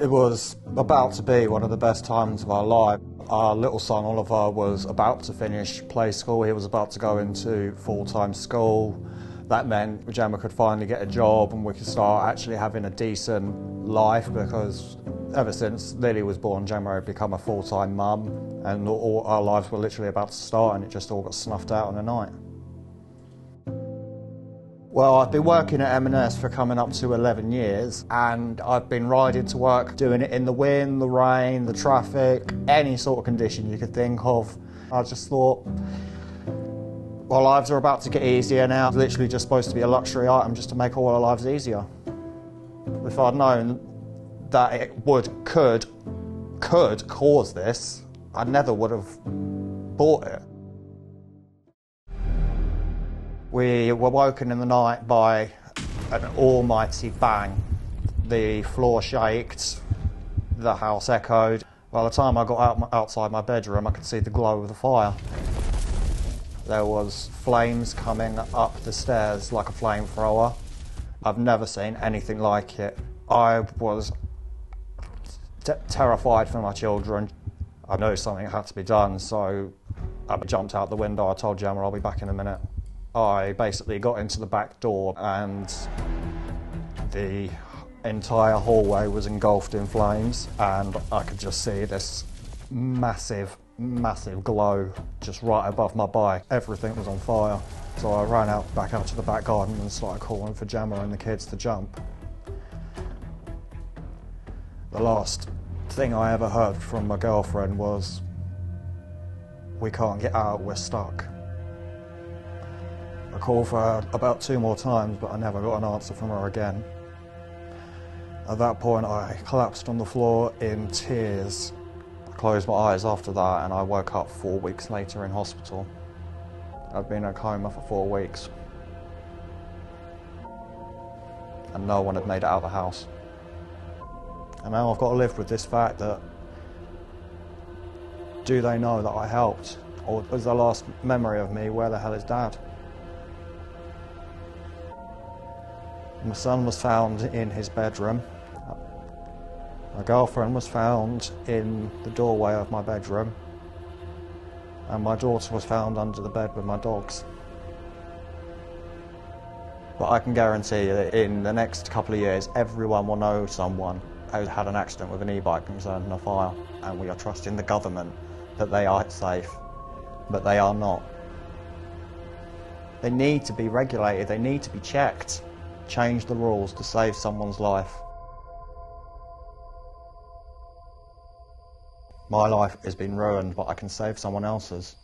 it was about to be one of the best times of our life. Our little son Oliver was about to finish play school. He was about to go into full-time school. That meant Gemma could finally get a job and we could start actually having a decent life because ever since Lily was born, Gemma had become a full-time mum and all our lives were literally about to start and it just all got snuffed out in a night. Well, I've been working at M&S for coming up to 11 years and I've been riding to work, doing it in the wind, the rain, the traffic, any sort of condition you could think of. I just thought, our lives are about to get easier now. It's literally just supposed to be a luxury item just to make all our lives easier. If I'd known that it would, could, could cause this, I never would have bought it. We were woken in the night by an almighty bang. The floor shaked, the house echoed. By the time I got out, outside my bedroom, I could see the glow of the fire. There was flames coming up the stairs like a flamethrower. I've never seen anything like it. I was terrified for my children. I knew something had to be done, so I jumped out the window. I told Gemma I'll be back in a minute. I basically got into the back door and the entire hallway was engulfed in flames and I could just see this massive, massive glow just right above my bike. Everything was on fire. So I ran out back out to the back garden and started calling for Gemma and the kids to jump. The last thing I ever heard from my girlfriend was, we can't get out, we're stuck. I called for her about two more times, but I never got an answer from her again. At that point, I collapsed on the floor in tears. I closed my eyes after that, and I woke up four weeks later in hospital. I've been in a coma for four weeks. And no one had made it out of the house. And now I've got to live with this fact that do they know that I helped? Or was the last memory of me, where the hell is dad? My son was found in his bedroom. My girlfriend was found in the doorway of my bedroom. And my daughter was found under the bed with my dogs. But I can guarantee that in the next couple of years, everyone will know someone who had an accident with an e-bike concerned in a fire. And we are trusting the government that they are safe, but they are not. They need to be regulated, they need to be checked change the rules to save someone's life. My life has been ruined, but I can save someone else's.